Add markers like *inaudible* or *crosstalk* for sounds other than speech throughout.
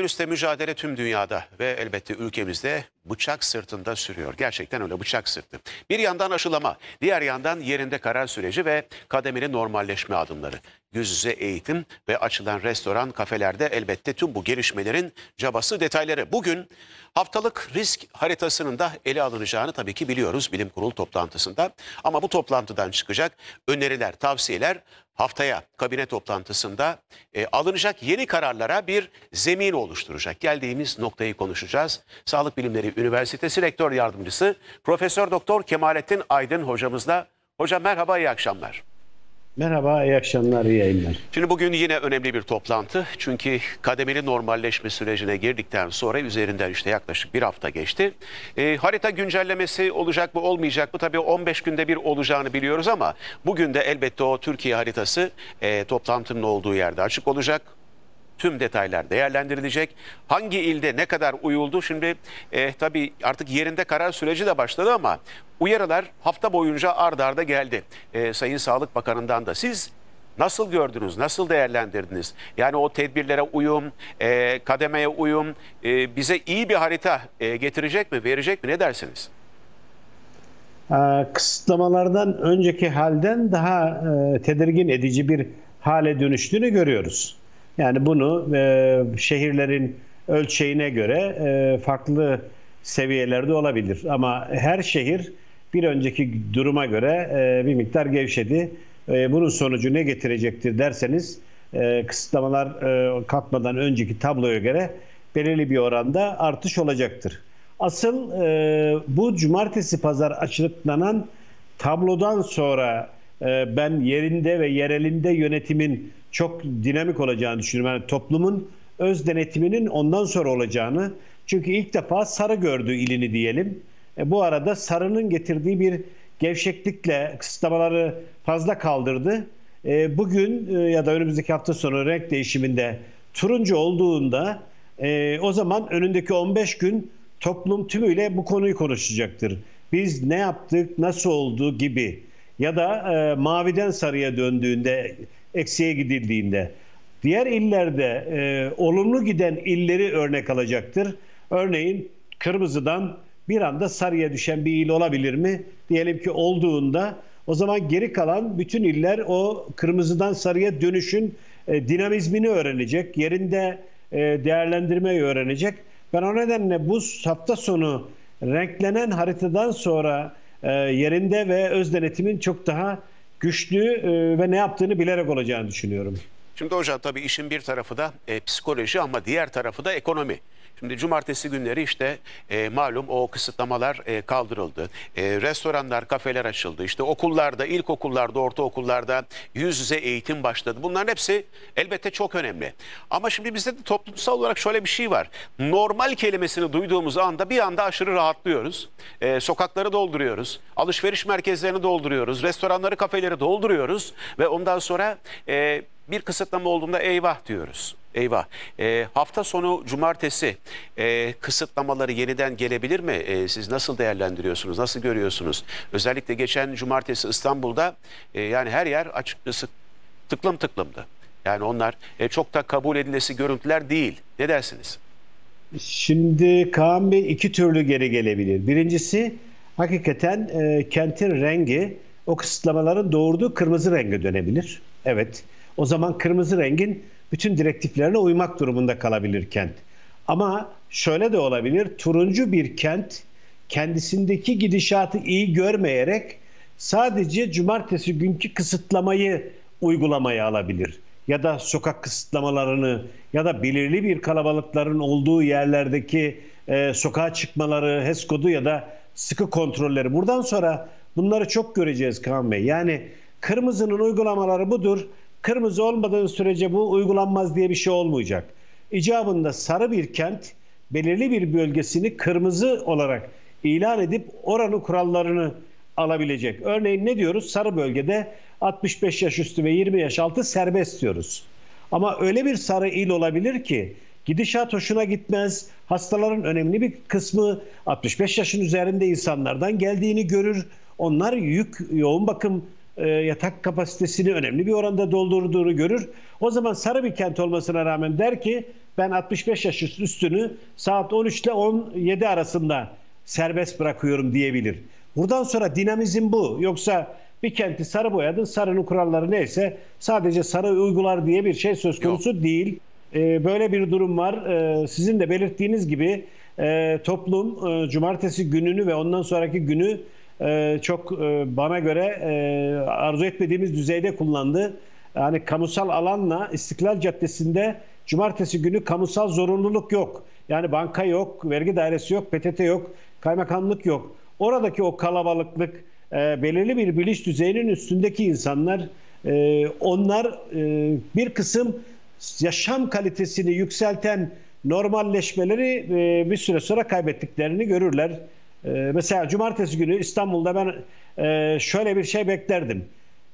Virüste mücadele tüm dünyada ve elbette ülkemizde bıçak sırtında sürüyor. Gerçekten öyle bıçak sırtı. Bir yandan aşılama, diğer yandan yerinde karar süreci ve kademeli normalleşme adımları. Yüz yüze eğitim ve açılan restoran, kafelerde elbette tüm bu gelişmelerin cabası detayları. Bugün haftalık risk haritasının da ele alınacağını tabii ki biliyoruz bilim kurulu toplantısında. Ama bu toplantıdan çıkacak öneriler, tavsiyeler haftaya kabine toplantısında e, alınacak yeni kararlara bir zemin oluşturacak. Geldiğimiz noktayı konuşacağız. Sağlık Bilimleri Üniversitesi Rektör Yardımcısı Profesör Doktor Kemalettin Aydın hocamızla. Hocam merhaba, iyi akşamlar. Merhaba, iyi akşamlar, iyi yayınlar. Şimdi bugün yine önemli bir toplantı. Çünkü kademeli normalleşme sürecine girdikten sonra üzerinden işte yaklaşık bir hafta geçti. E, harita güncellemesi olacak mı olmayacak mı? Tabii 15 günde bir olacağını biliyoruz ama bugün de elbette o Türkiye haritası e, toplantının olduğu yerde açık olacak tüm detaylar değerlendirilecek. Hangi ilde ne kadar uyuldu? Şimdi e, tabii artık yerinde karar süreci de başladı ama uyarılar hafta boyunca ard arda geldi. E, Sayın Sağlık Bakanı'ndan da siz Nasıl gördünüz, nasıl değerlendirdiniz? Yani o tedbirlere uyum, e, kademeye uyum e, bize iyi bir harita e, getirecek mi, verecek mi? Ne dersiniz? Kısıtlamalardan önceki halden daha tedirgin edici bir hale dönüştüğünü görüyoruz. Yani bunu e, şehirlerin ölçeğine göre e, farklı seviyelerde olabilir. Ama her şehir bir önceki duruma göre e, bir miktar gevşedi. E, bunun sonucu ne getirecektir derseniz e, kısıtlamalar e, kalkmadan önceki tabloya göre belirli bir oranda artış olacaktır. Asıl e, bu cumartesi pazar açıklanan tablodan sonra e, ben yerinde ve yerelinde yönetimin çok dinamik olacağını düşünüyorum. Yani toplumun öz denetiminin ondan sonra olacağını. Çünkü ilk defa sarı gördü ilini diyelim. E, bu arada sarının getirdiği bir gevşeklikle kısıtlamaları fazla kaldırdı. E, bugün e, ya da önümüzdeki hafta sonu renk değişiminde turuncu olduğunda e, o zaman önündeki 15 gün toplum tümüyle bu konuyu konuşacaktır. Biz ne yaptık, nasıl oldu gibi ya da e, maviden sarıya döndüğünde eksiye gidildiğinde. Diğer illerde e, olumlu giden illeri örnek alacaktır. Örneğin kırmızıdan bir anda sarıya düşen bir il olabilir mi? Diyelim ki olduğunda o zaman geri kalan bütün iller o kırmızıdan sarıya dönüşün e, dinamizmini öğrenecek. Yerinde e, değerlendirmeyi öğrenecek. Ben o nedenle bu hafta sonu renklenen haritadan sonra e, yerinde ve öz denetimin çok daha güçlü e, ve ne yaptığını bilerek olacağını düşünüyorum. Şimdi hocam tabii işin bir tarafı da e, psikoloji ama diğer tarafı da ekonomi. Şimdi cumartesi günleri işte e, malum o kısıtlamalar e, kaldırıldı. E, restoranlar, kafeler açıldı. İşte okullarda, ilkokullarda, ortaokullarda yüz yüze eğitim başladı. Bunların hepsi elbette çok önemli. Ama şimdi bizde de toplumsal olarak şöyle bir şey var. Normal kelimesini duyduğumuz anda bir anda aşırı rahatlıyoruz. E, sokakları dolduruyoruz. Alışveriş merkezlerini dolduruyoruz. Restoranları, kafeleri dolduruyoruz. Ve ondan sonra... E, bir kısıtlama olduğunda eyvah diyoruz. Eyvah. E, hafta sonu cumartesi e, kısıtlamaları yeniden gelebilir mi? E, siz nasıl değerlendiriyorsunuz? Nasıl görüyorsunuz? Özellikle geçen cumartesi İstanbul'da e, yani her yer açıkçası tıklım tıklımdı. Yani onlar e, çok da kabul edilesi görüntüler değil. Ne dersiniz? Şimdi Kaan Bey iki türlü geri gelebilir. Birincisi hakikaten e, kentin rengi o kısıtlamaların doğurduğu kırmızı renge dönebilir. Evet. O zaman kırmızı rengin bütün direktiflerine uymak durumunda kalabilir kent. Ama şöyle de olabilir. Turuncu bir kent kendisindeki gidişatı iyi görmeyerek sadece cumartesi günkü kısıtlamayı uygulamaya alabilir. Ya da sokak kısıtlamalarını ya da belirli bir kalabalıkların olduğu yerlerdeki e, sokağa çıkmaları, HES kodu ya da sıkı kontrolleri. Buradan sonra bunları çok göreceğiz Kaan Bey. Yani kırmızının uygulamaları budur. Kırmızı olmadığı sürece bu uygulanmaz diye bir şey olmayacak. İcabında sarı bir kent belirli bir bölgesini kırmızı olarak ilan edip oranın kurallarını alabilecek. Örneğin ne diyoruz? Sarı bölgede 65 yaş üstü ve 20 yaş altı serbest diyoruz. Ama öyle bir sarı il olabilir ki gidişat hoşuna gitmez. Hastaların önemli bir kısmı 65 yaşın üzerinde insanlardan geldiğini görür. Onlar yük yoğun bakım e, yatak kapasitesini önemli bir oranda doldurduğunu görür. O zaman sarı bir kent olmasına rağmen der ki ben 65 yaş üstünü saat 13 ile 17 arasında serbest bırakıyorum diyebilir. Buradan sonra dinamizm bu. Yoksa bir kenti sarı boyadın, sarının kuralları neyse sadece sarı uygular diye bir şey söz konusu Yok. değil. Ee, böyle bir durum var. Ee, sizin de belirttiğiniz gibi e, toplum e, cumartesi gününü ve ondan sonraki günü e, çok e, bana göre e, arzu etmediğimiz düzeyde kullandı. Yani kamusal alanla İstiklal Caddesi'nde cumartesi günü kamusal zorunluluk yok. Yani banka yok, vergi dairesi yok, PTT yok, kaymakamlık yok. Oradaki o kalabalıklık, e, belirli bir bilinç düzeyinin üstündeki insanlar, onlar bir kısım yaşam kalitesini yükselten normalleşmeleri bir süre sonra kaybettiklerini görürler. E, mesela cumartesi günü İstanbul'da ben e, şöyle bir şey beklerdim.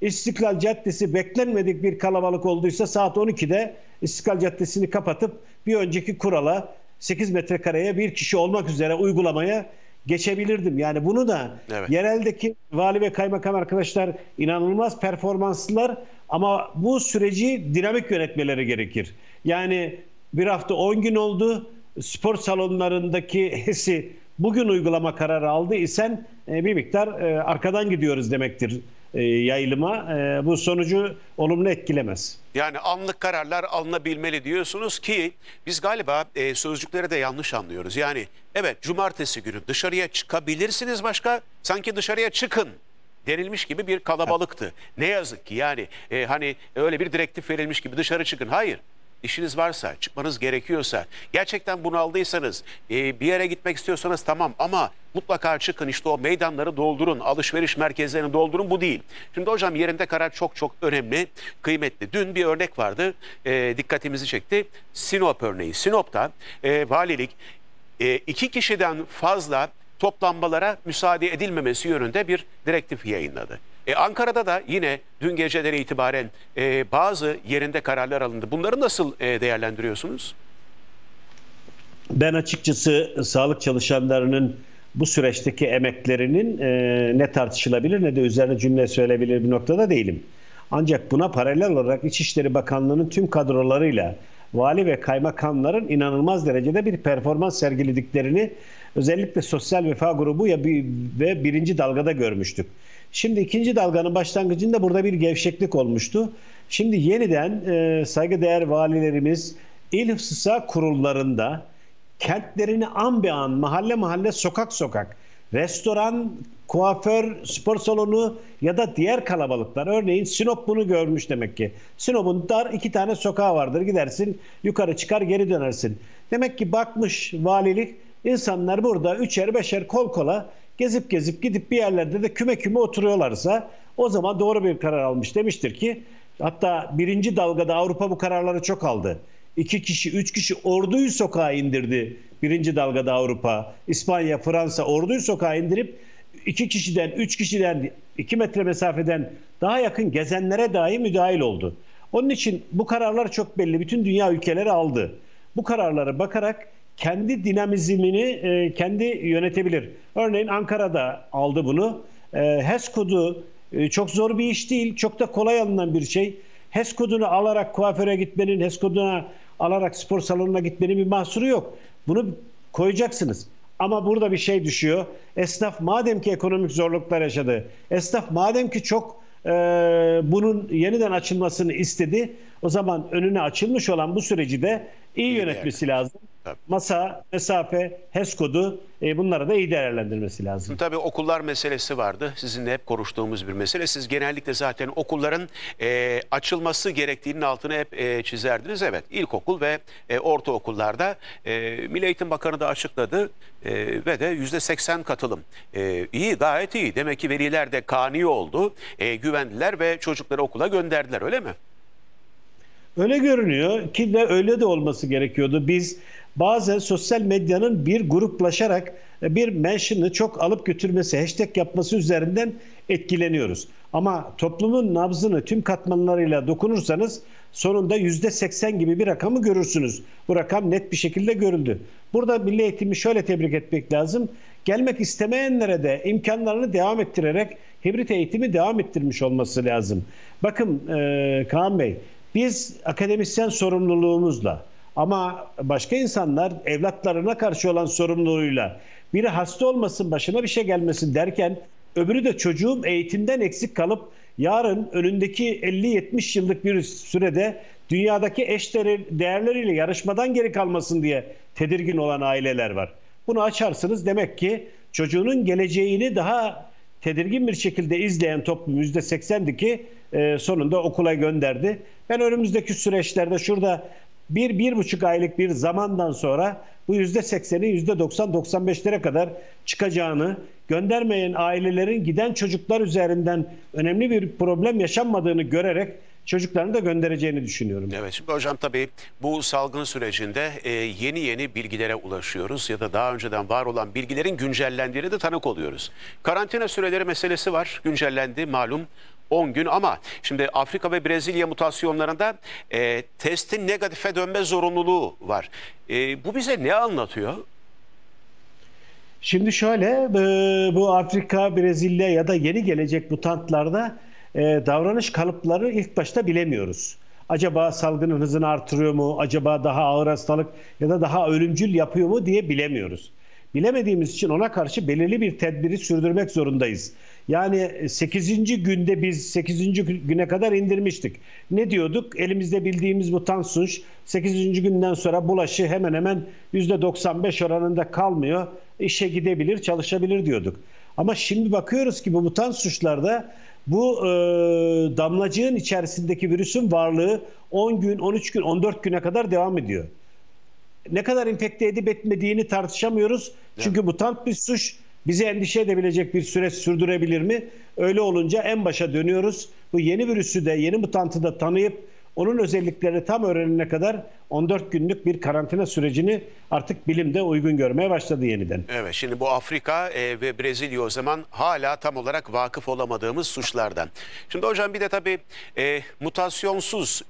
İstiklal Caddesi beklenmedik bir kalabalık olduysa saat 12'de İstiklal Caddesi'ni kapatıp bir önceki kurala 8 metrekareye bir kişi olmak üzere uygulamaya geçebilirdim. Yani bunu da evet. yereldeki vali ve kaymakam arkadaşlar inanılmaz performanslılar ama bu süreci dinamik yönetmeleri gerekir. Yani bir hafta 10 gün oldu. Spor salonlarındaki HES'i bugün uygulama kararı aldı isen e, bir miktar e, arkadan gidiyoruz demektir e, yayılıma. Bu sonucu olumlu etkilemez. Yani anlık kararlar alınabilmeli diyorsunuz ki biz galiba sözcükleri de yanlış anlıyoruz. Yani evet cumartesi günü dışarıya çıkabilirsiniz başka sanki dışarıya çıkın denilmiş gibi bir kalabalıktı. Ne yazık ki yani hani öyle bir direktif verilmiş gibi dışarı çıkın. Hayır işiniz varsa, çıkmanız gerekiyorsa, gerçekten bunu aldıysanız, e, bir yere gitmek istiyorsanız tamam ama mutlaka çıkın işte o meydanları doldurun, alışveriş merkezlerini doldurun bu değil. Şimdi hocam yerinde karar çok çok önemli, kıymetli. Dün bir örnek vardı, e, dikkatimizi çekti. Sinop örneği. Sinop'ta e, valilik e, iki kişiden fazla toplanmalara müsaade edilmemesi yönünde bir direktif yayınladı. E, Ankara'da da yine dün geceden itibaren e, bazı yerinde kararlar alındı. Bunları nasıl e, değerlendiriyorsunuz? Ben açıkçası sağlık çalışanlarının bu süreçteki emeklerinin e, ne tartışılabilir ne de üzerine cümle söyleyebilir bir noktada değilim. Ancak buna paralel olarak İçişleri Bakanlığı'nın tüm kadrolarıyla vali ve kaymakamların inanılmaz derecede bir performans sergilediklerini özellikle sosyal vefa grubu ya bir, ve birinci dalgada görmüştük. Şimdi ikinci dalganın başlangıcında burada bir gevşeklik olmuştu. Şimdi yeniden e, saygıdeğer valilerimiz il hıfzısa kurullarında kentlerini an be an, mahalle mahalle, sokak sokak, restoran, kuaför, spor salonu ya da diğer kalabalıklar. Örneğin Sinop bunu görmüş demek ki. Sinop'un dar iki tane sokağı vardır. Gidersin yukarı çıkar geri dönersin. Demek ki bakmış valilik insanlar burada üçer beşer kol kola gezip gezip gidip bir yerlerde de küme küme oturuyorlarsa o zaman doğru bir karar almış demiştir ki hatta birinci dalgada Avrupa bu kararları çok aldı. İki kişi, üç kişi orduyu sokağa indirdi. Birinci dalgada Avrupa, İspanya, Fransa orduyu sokağa indirip iki kişiden, üç kişiden, iki metre mesafeden daha yakın gezenlere dahi müdahil oldu. Onun için bu kararlar çok belli. Bütün dünya ülkeleri aldı. Bu kararlara bakarak kendi dinamizmini e, kendi yönetebilir. Örneğin Ankara'da aldı bunu. E, HES kodu e, çok zor bir iş değil. Çok da kolay alınan bir şey. HES kodunu alarak kuaföre gitmenin, HES kodunu alarak spor salonuna gitmenin bir mahsuru yok. Bunu koyacaksınız. Ama burada bir şey düşüyor. Esnaf madem ki ekonomik zorluklar yaşadı, esnaf madem ki çok e, bunun yeniden açılmasını istedi, o zaman önüne açılmış olan bu süreci de iyi yönetmesi lazım. Tabii. Masa, mesafe, HES kodu e, bunları da iyi değerlendirmesi lazım. Şimdi tabii okullar meselesi vardı. Sizinle hep konuştuğumuz bir mesele. Siz genellikle zaten okulların e, açılması gerektiğinin altını hep e, çizerdiniz. Evet ilkokul ve e, ortaokullarda e, Milli Eğitim Bakanı da açıkladı e, ve de yüzde seksen katılım. E, iyi gayet iyi. Demek ki veliler de kani oldu. E, güvendiler ve çocukları okula gönderdiler öyle mi? Öyle görünüyor ki de öyle de olması gerekiyordu. Biz bazen sosyal medyanın bir gruplaşarak e, bir mention'ı çok alıp götürmesi, hashtag yapması üzerinden etkileniyoruz. Ama toplumun nabzını tüm katmanlarıyla dokunursanız sonunda yüzde seksen gibi bir rakamı görürsünüz. Bu rakam net bir şekilde görüldü. Burada milli eğitimi şöyle tebrik etmek lazım. Gelmek istemeyenlere de imkanlarını devam ettirerek hibrit eğitimi devam ettirmiş olması lazım. Bakın e, Kaan Bey, biz akademisyen sorumluluğumuzla Ama başka insanlar evlatlarına karşı olan sorumluluğuyla biri hasta olmasın başına bir şey gelmesin derken öbürü de çocuğum eğitimden eksik kalıp yarın önündeki 50-70 yıllık bir sürede dünyadaki eş değerleriyle yarışmadan geri kalmasın diye tedirgin olan aileler var. Bunu açarsınız demek ki çocuğunun geleceğini daha tedirgin bir şekilde izleyen toplum %80'di ki e, sonunda okula gönderdi. Ben önümüzdeki süreçlerde şurada bir, bir buçuk aylık bir zamandan sonra bu yüzde sekseni yüzde doksan, doksan beşlere kadar çıkacağını, göndermeyen ailelerin giden çocuklar üzerinden önemli bir problem yaşanmadığını görerek çocuklarını da göndereceğini düşünüyorum. Evet şimdi hocam tabii bu salgın sürecinde e, yeni yeni bilgilere ulaşıyoruz ya da daha önceden var olan bilgilerin güncellendiğine de tanık oluyoruz. Karantina süreleri meselesi var güncellendi malum 10 gün ama şimdi Afrika ve Brezilya mutasyonlarında e, testin negatife dönme zorunluluğu var. E, bu bize ne anlatıyor? Şimdi şöyle e, bu Afrika, Brezilya ya da yeni gelecek mutantlarda e, davranış kalıpları ilk başta bilemiyoruz. Acaba salgının hızını artırıyor mu? Acaba daha ağır hastalık ya da daha ölümcül yapıyor mu diye bilemiyoruz. Bilemediğimiz için ona karşı belirli bir tedbiri sürdürmek zorundayız. Yani 8. günde biz 8. güne kadar indirmiştik. Ne diyorduk? Elimizde bildiğimiz bu tansuş 8. günden sonra bulaşı hemen hemen %95 oranında kalmıyor. İşe gidebilir, çalışabilir diyorduk. Ama şimdi bakıyoruz ki bu mutant suçlarda bu e, damlacığın içerisindeki virüsün varlığı 10 gün, 13 gün, 14 güne kadar devam ediyor. Ne kadar infekte edip etmediğini tartışamıyoruz. Çünkü evet. mutant bir suç bizi endişe edebilecek bir süreç sürdürebilir mi? Öyle olunca en başa dönüyoruz. Bu yeni virüsü de, yeni mutantı da tanıyıp onun özellikleri tam öğrenene kadar 14 günlük bir karantina sürecini artık bilimde uygun görmeye başladı yeniden. Evet şimdi bu Afrika e, ve Brezilya o zaman hala tam olarak vakıf olamadığımız suçlardan. Şimdi hocam bir de tabii e, mutasyonsuz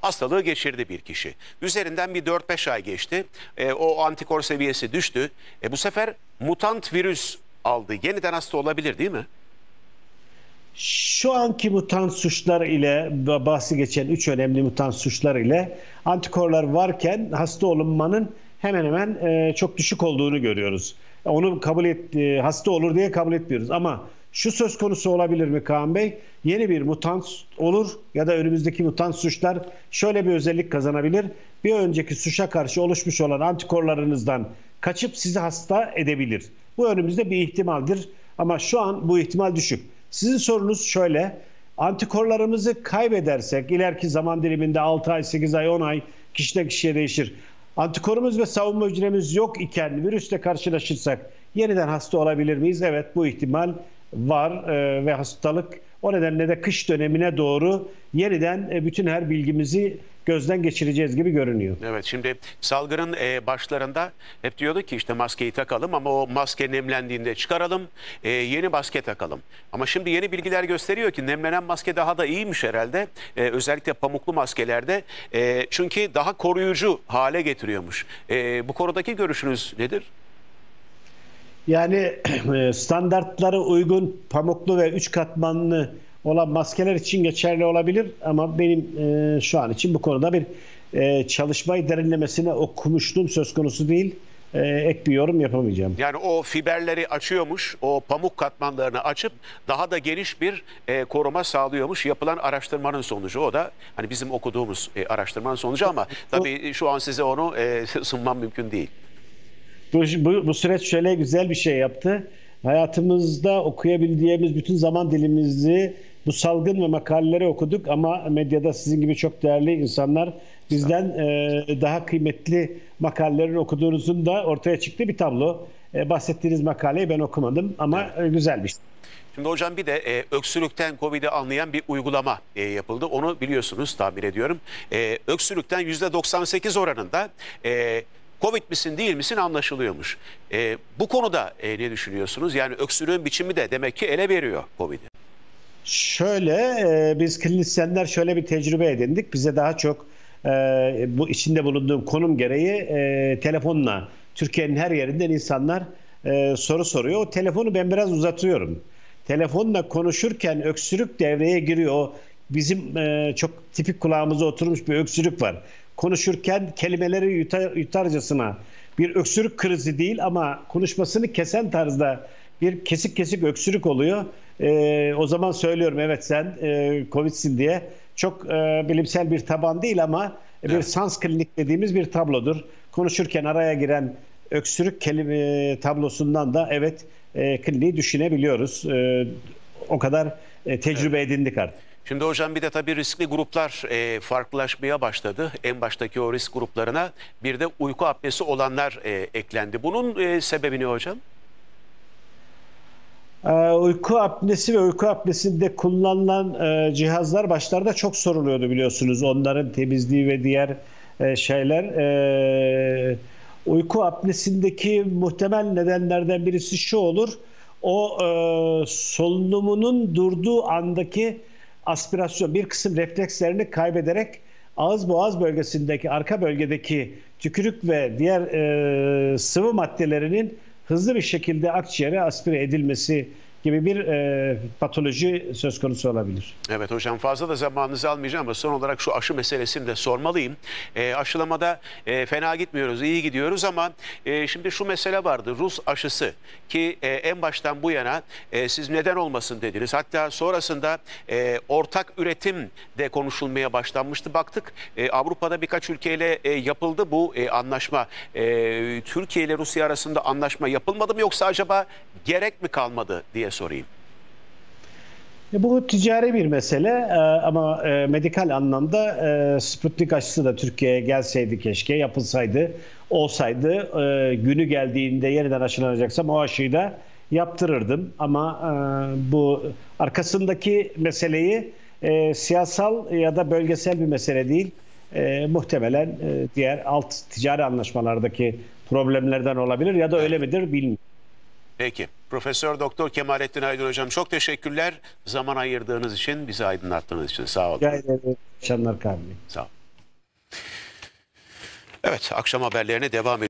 hastalığı geçirdi bir kişi. Üzerinden bir 4-5 ay geçti. E, o antikor seviyesi düştü. E, bu sefer mutant virüs aldı. Yeniden hasta olabilir değil mi? Şu anki mutant suçlar ile bahsi geçen üç önemli mutant suçlar ile antikorlar varken hasta olunmanın hemen hemen e, çok düşük olduğunu görüyoruz. Onu kabul et, e, hasta olur diye kabul etmiyoruz ama şu söz konusu olabilir mi Kaan Bey? Yeni bir mutant olur ya da önümüzdeki mutant suçlar şöyle bir özellik kazanabilir. Bir önceki suça karşı oluşmuş olan antikorlarınızdan kaçıp sizi hasta edebilir. Bu önümüzde bir ihtimaldir ama şu an bu ihtimal düşük. Sizin sorunuz şöyle. Antikorlarımızı kaybedersek ileriki zaman diliminde 6 ay, 8 ay, 10 ay kişiden kişiye değişir. Antikorumuz ve savunma hücremiz yok iken virüsle karşılaşırsak yeniden hasta olabilir miyiz? Evet bu ihtimal var e, ve hastalık o nedenle de kış dönemine doğru yeniden e, bütün her bilgimizi gözden geçireceğiz gibi görünüyor. Evet şimdi salgının e, başlarında hep diyorduk ki işte maskeyi takalım ama o maske nemlendiğinde çıkaralım e, yeni maske takalım. Ama şimdi yeni bilgiler gösteriyor ki nemlenen maske daha da iyiymiş herhalde e, özellikle pamuklu maskelerde e, çünkü daha koruyucu hale getiriyormuş. E, bu konudaki görüşünüz nedir? Yani *clears throat* standartlara uygun pamuklu ve üç katmanlı olan maskeler için geçerli olabilir ama benim e, şu an için bu konuda bir e, çalışmayı derinlemesine okumuşluğum söz konusu değil. E, ek bir yorum yapamayacağım. Yani o fiberleri açıyormuş, o pamuk katmanlarını açıp daha da geniş bir e, koruma sağlıyormuş yapılan araştırmanın sonucu. O da hani bizim okuduğumuz e, araştırmanın sonucu ama tabii şu an size onu e, *laughs* sunmam mümkün değil. Bu, bu, bu süreç şöyle güzel bir şey yaptı. Hayatımızda okuyabildiğimiz bütün zaman dilimizi bu salgın ve makaleleri okuduk ama medyada sizin gibi çok değerli insanlar bizden e, daha kıymetli makaleleri okuduğunuzun da ortaya çıktı bir tablo. E, bahsettiğiniz makaleyi ben okumadım ama evet. güzel bir şey. Şimdi hocam bir de e, öksürükten COVID'i anlayan bir uygulama e, yapıldı. Onu biliyorsunuz tahmin ediyorum. E, öksürükten %98 oranında e, Covid misin değil misin anlaşılıyormuş. E, bu konuda e, ne düşünüyorsunuz? Yani öksürüğün biçimi de demek ki ele veriyor Covid'i. Şöyle e, biz klinisyenler şöyle bir tecrübe edindik. Bize daha çok e, bu içinde bulunduğum konum gereği e, telefonla Türkiye'nin her yerinden insanlar e, soru soruyor. O telefonu ben biraz uzatıyorum. Telefonla konuşurken öksürük devreye giriyor. O bizim e, çok tipik kulağımıza oturmuş bir öksürük var. Konuşurken kelimeleri yutar, yutarcasına bir öksürük krizi değil ama konuşmasını kesen tarzda bir kesik kesik öksürük oluyor. Ee, o zaman söylüyorum evet sen e, Covid'sin diye. Çok e, bilimsel bir taban değil ama bir Evet. sans klinik dediğimiz bir tablodur. Konuşurken araya giren öksürük kelime tablosundan da evet e, kliniği düşünebiliyoruz. E, o kadar e, tecrübe edindik artık. Şimdi hocam bir de tabii riskli gruplar e, farklılaşmaya başladı. En baştaki o risk gruplarına bir de uyku apnesi olanlar e, eklendi. Bunun e, sebebi ne hocam? Ee, uyku apnesi ve uyku apnesinde kullanılan e, cihazlar başlarda çok soruluyordu biliyorsunuz. Onların temizliği ve diğer e, şeyler. E, uyku apnesindeki muhtemel nedenlerden birisi şu olur. O e, solunumunun durduğu andaki aspirasyon bir kısım reflekslerini kaybederek ağız boğaz bölgesindeki arka bölgedeki tükürük ve diğer e, sıvı maddelerinin hızlı bir şekilde akciğere aspire edilmesi gibi bir e, patoloji söz konusu olabilir. Evet hocam fazla da zamanınızı almayacağım ama son olarak şu aşı meselesini de sormalıyım. E, aşılamada e, fena gitmiyoruz, iyi gidiyoruz ama e, şimdi şu mesele vardı. Rus aşısı ki e, en baştan bu yana e, siz neden olmasın dediniz. Hatta sonrasında e, ortak üretim de konuşulmaya başlanmıştı. Baktık e, Avrupa'da birkaç ülkeyle e, yapıldı bu e, anlaşma. E, Türkiye ile Rusya arasında anlaşma yapılmadı mı yoksa acaba gerek mi kalmadı diye sorayım. E, Bu ticari bir mesele e, ama e, medikal anlamda e, Sputnik aşısı da Türkiye'ye gelseydi keşke yapılsaydı olsaydı günü geldiğinde yeniden aşılanacaksam o aşıyı da yaptırırdım ama bu arkasındaki meseleyi siyasal ya da bölgesel bir mesele değil muhtemelen diğer alt ticari anlaşmalardaki problemlerden olabilir ya da öyle midir bilmiyorum. Peki. Profesör Doktor Kemalettin Aydın hocam çok teşekkürler. Zaman ayırdığınız için, bizi aydınlattığınız için sağ olun. Rica ederim. Akşamlar. Sağ olun. Evet, akşam haberlerine devam ediyoruz.